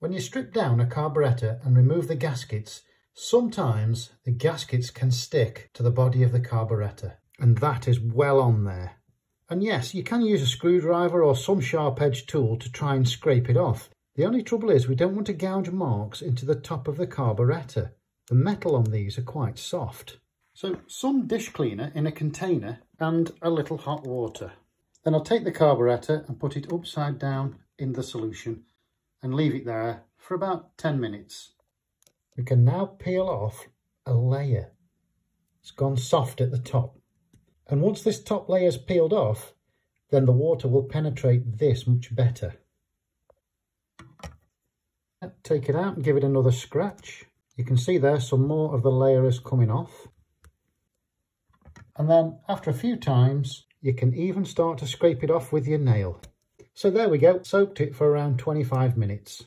When you strip down a carburettor and remove the gaskets, sometimes the gaskets can stick to the body of the carburettor and that is well on there. And yes, you can use a screwdriver or some sharp-edged tool to try and scrape it off. The only trouble is we don't want to gouge marks into the top of the carburettor. The metal on these are quite soft. So some dish cleaner in a container and a little hot water. Then I'll take the carburettor and put it upside down in the solution and leave it there for about 10 minutes. We can now peel off a layer. It's gone soft at the top. And once this top layer is peeled off, then the water will penetrate this much better. Take it out and give it another scratch. You can see there some more of the layer is coming off. And then after a few times, you can even start to scrape it off with your nail. So there we go, soaked it for around 25 minutes.